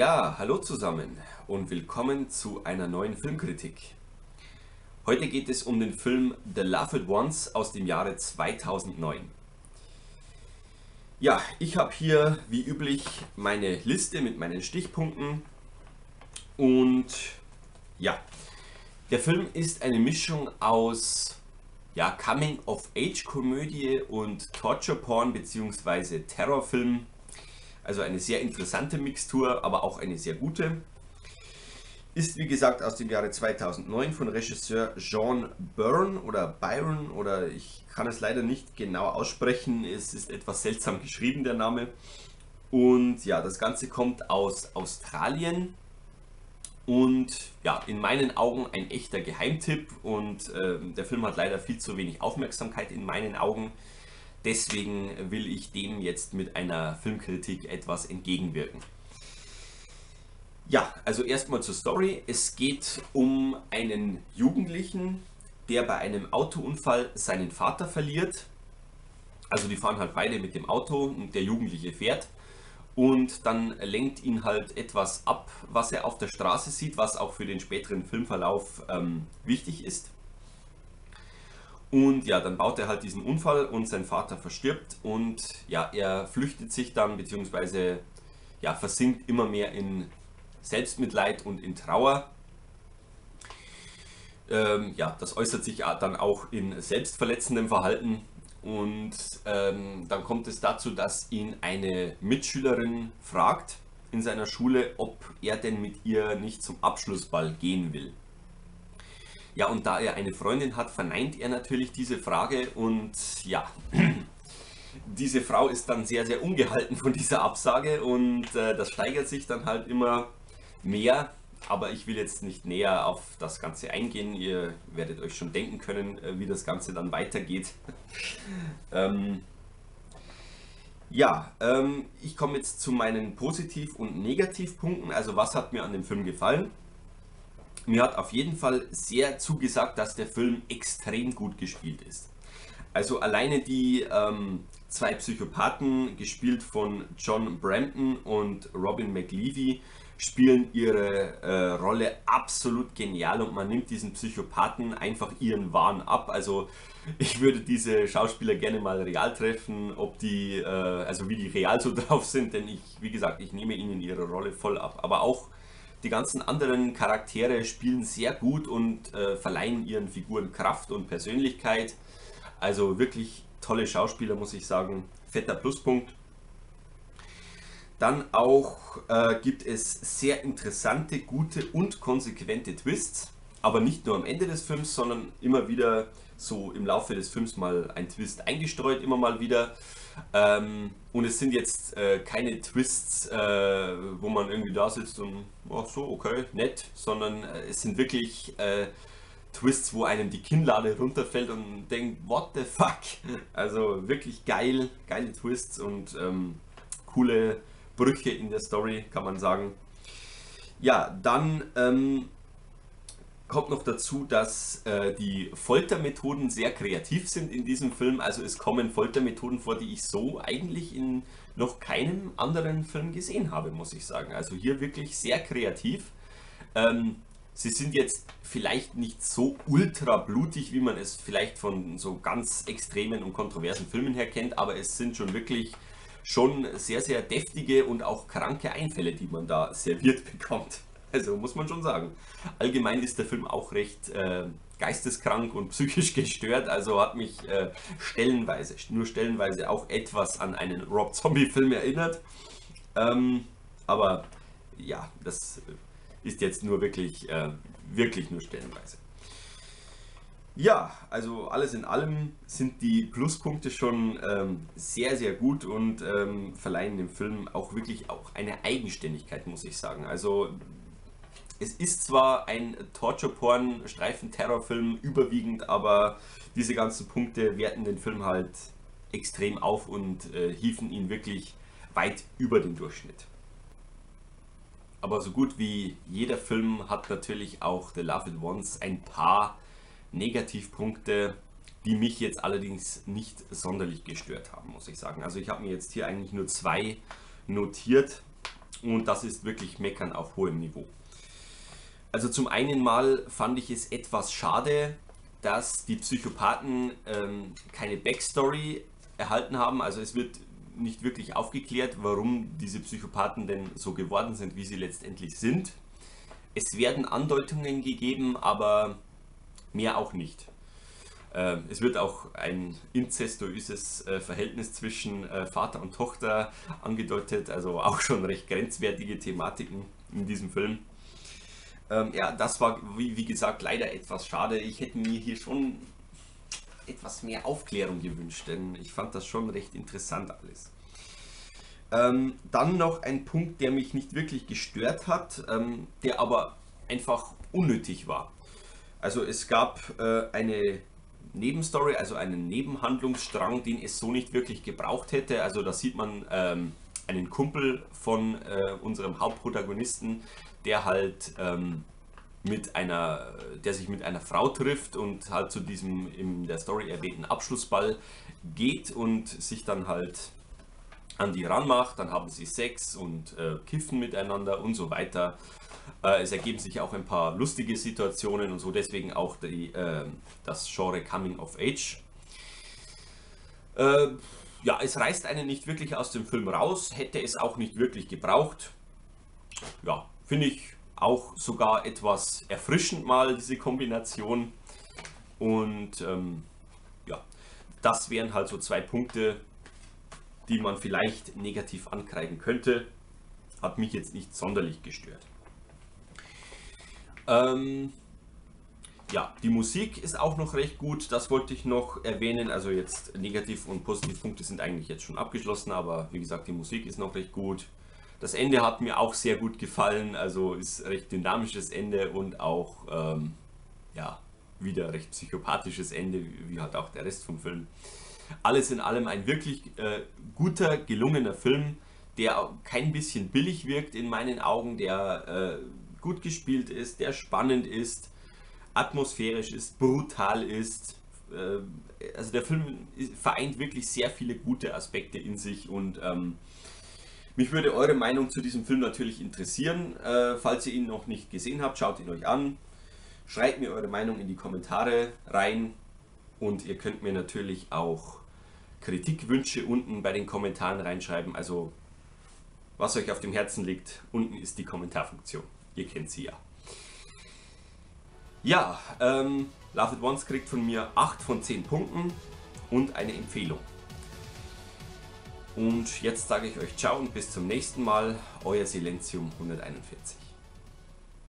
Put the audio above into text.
Ja, hallo zusammen und willkommen zu einer neuen Filmkritik. Heute geht es um den Film The Loved Ones aus dem Jahre 2009. Ja, ich habe hier wie üblich meine Liste mit meinen Stichpunkten und ja, der Film ist eine Mischung aus ja, Coming-of-Age-Komödie und Torture-Porn bzw. Terrorfilm. Also eine sehr interessante Mixtur, aber auch eine sehr gute. Ist wie gesagt aus dem Jahre 2009 von Regisseur Jean Byrne oder Byron oder ich kann es leider nicht genau aussprechen. Es ist etwas seltsam geschrieben der Name. Und ja, das Ganze kommt aus Australien und ja, in meinen Augen ein echter Geheimtipp und äh, der Film hat leider viel zu wenig Aufmerksamkeit in meinen Augen. Deswegen will ich dem jetzt mit einer Filmkritik etwas entgegenwirken. Ja, also erstmal zur Story. Es geht um einen Jugendlichen, der bei einem Autounfall seinen Vater verliert. Also die fahren halt beide mit dem Auto und der Jugendliche fährt und dann lenkt ihn halt etwas ab, was er auf der Straße sieht, was auch für den späteren Filmverlauf ähm, wichtig ist. Und ja, dann baut er halt diesen Unfall und sein Vater verstirbt und ja, er flüchtet sich dann beziehungsweise ja, versinkt immer mehr in Selbstmitleid und in Trauer. Ähm, ja, das äußert sich dann auch in selbstverletzendem Verhalten und ähm, dann kommt es dazu, dass ihn eine Mitschülerin fragt in seiner Schule, ob er denn mit ihr nicht zum Abschlussball gehen will. Ja, und da er eine Freundin hat, verneint er natürlich diese Frage und ja, diese Frau ist dann sehr, sehr ungehalten von dieser Absage und äh, das steigert sich dann halt immer mehr aber ich will jetzt nicht näher auf das Ganze eingehen. Ihr werdet euch schon denken können, äh, wie das Ganze dann weitergeht. ähm, ja, ähm, ich komme jetzt zu meinen Positiv- und Negativpunkten. Also was hat mir an dem Film gefallen? Mir hat auf jeden Fall sehr zugesagt, dass der Film extrem gut gespielt ist. Also alleine die ähm, zwei Psychopathen, gespielt von John Brampton und Robin McLeavy, spielen ihre äh, Rolle absolut genial und man nimmt diesen Psychopathen einfach ihren Wahn ab. Also ich würde diese Schauspieler gerne mal real treffen, ob die, äh, also wie die real so drauf sind, denn ich, wie gesagt, ich nehme ihnen ihre Rolle voll ab. Aber auch die ganzen anderen Charaktere spielen sehr gut und äh, verleihen ihren Figuren Kraft und Persönlichkeit. Also wirklich tolle Schauspieler, muss ich sagen. Fetter Pluspunkt. Dann auch äh, gibt es sehr interessante, gute und konsequente Twists. Aber nicht nur am Ende des Films, sondern immer wieder so im Laufe des Films mal ein Twist eingestreut, immer mal wieder. Ähm, und es sind jetzt äh, keine Twists, äh, wo man irgendwie da sitzt und, ach so, okay, nett, sondern äh, es sind wirklich äh, Twists, wo einem die Kinnlade runterfällt und denkt, what the fuck? Also wirklich geil, geile Twists und ähm, coole Brüche in der Story, kann man sagen. Ja, dann ähm, kommt noch dazu, dass äh, die Foltermethoden sehr kreativ sind in diesem Film. Also es kommen Foltermethoden vor, die ich so eigentlich in noch keinem anderen Film gesehen habe, muss ich sagen. Also hier wirklich sehr kreativ. Ähm, sie sind jetzt vielleicht nicht so ultra blutig, wie man es vielleicht von so ganz extremen und kontroversen Filmen her kennt, aber es sind schon wirklich schon sehr, sehr deftige und auch kranke Einfälle, die man da serviert bekommt. Also muss man schon sagen. Allgemein ist der Film auch recht äh, geisteskrank und psychisch gestört, also hat mich äh, stellenweise, nur stellenweise auch etwas an einen Rob Zombie-Film erinnert. Ähm, aber ja, das ist jetzt nur wirklich, äh, wirklich nur stellenweise. Ja, also alles in allem sind die Pluspunkte schon ähm, sehr, sehr gut und ähm, verleihen dem Film auch wirklich auch eine Eigenständigkeit, muss ich sagen. Also es ist zwar ein Torture-Porn, Streifen-Terrorfilm überwiegend, aber diese ganzen Punkte werten den Film halt extrem auf und äh, hieven ihn wirklich weit über den Durchschnitt. Aber so gut wie jeder Film hat natürlich auch The Love It Once ein paar Negativpunkte, die mich jetzt allerdings nicht sonderlich gestört haben, muss ich sagen. Also ich habe mir jetzt hier eigentlich nur zwei notiert und das ist wirklich Meckern auf hohem Niveau. Also zum einen mal fand ich es etwas schade, dass die Psychopathen ähm, keine Backstory erhalten haben. Also es wird nicht wirklich aufgeklärt, warum diese Psychopathen denn so geworden sind, wie sie letztendlich sind. Es werden Andeutungen gegeben, aber mehr auch nicht. Äh, es wird auch ein inzestuöses äh, Verhältnis zwischen äh, Vater und Tochter angedeutet, also auch schon recht grenzwertige Thematiken in diesem Film. Ähm, ja, das war, wie, wie gesagt, leider etwas schade. Ich hätte mir hier schon etwas mehr Aufklärung gewünscht, denn ich fand das schon recht interessant alles. Ähm, dann noch ein Punkt, der mich nicht wirklich gestört hat, ähm, der aber einfach unnötig war. Also es gab äh, eine Nebenstory, also einen Nebenhandlungsstrang, den es so nicht wirklich gebraucht hätte. Also da sieht man ähm, einen Kumpel von äh, unserem Hauptprotagonisten, der halt ähm, mit einer, der sich mit einer Frau trifft und halt zu diesem in der Story erwähnten Abschlussball geht und sich dann halt an die ranmacht, dann haben sie Sex und äh, kiffen miteinander und so weiter. Äh, es ergeben sich auch ein paar lustige Situationen und so, deswegen auch die, äh, das Genre Coming of Age. Äh, ja, es reißt einen nicht wirklich aus dem Film raus, hätte es auch nicht wirklich gebraucht. Ja, finde ich auch sogar etwas erfrischend mal, diese Kombination. Und ähm, ja, das wären halt so zwei Punkte, die man vielleicht negativ ankreiden könnte. Hat mich jetzt nicht sonderlich gestört. Ähm, ja, die Musik ist auch noch recht gut, das wollte ich noch erwähnen. Also jetzt Negativ- und Positivpunkte sind eigentlich jetzt schon abgeschlossen, aber wie gesagt, die Musik ist noch recht gut. Das Ende hat mir auch sehr gut gefallen, also ist recht dynamisches Ende und auch ähm, ja, wieder recht psychopathisches Ende, wie halt auch der Rest vom Film. Alles in allem ein wirklich äh, guter, gelungener Film, der kein bisschen billig wirkt in meinen Augen, der äh, gut gespielt ist, der spannend ist, atmosphärisch ist, brutal ist. Äh, also der Film vereint wirklich sehr viele gute Aspekte in sich und ähm, mich würde eure Meinung zu diesem Film natürlich interessieren. Äh, falls ihr ihn noch nicht gesehen habt, schaut ihn euch an. Schreibt mir eure Meinung in die Kommentare rein. Und ihr könnt mir natürlich auch Kritikwünsche unten bei den Kommentaren reinschreiben. Also was euch auf dem Herzen liegt, unten ist die Kommentarfunktion. Ihr kennt sie ja. Ja, ähm, Love It Once kriegt von mir 8 von 10 Punkten und eine Empfehlung. Und jetzt sage ich euch ciao und bis zum nächsten Mal, euer Silenzium 141.